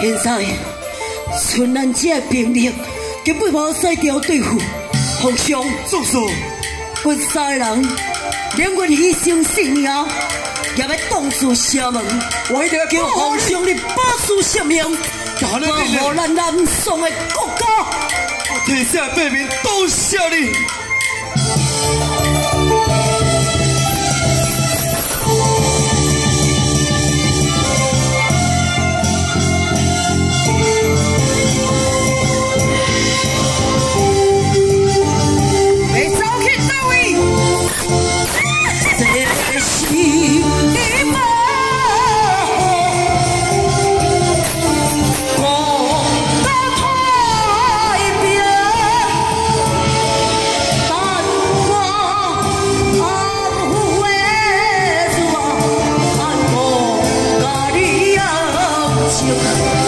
现在村咱这兵力根本无使调对付，互相作数，不杀人，连阮牺牲性命，也要挡住城门。我一定要叫皇上你保住性命，保护咱南宋的国家。天下都。Brasil.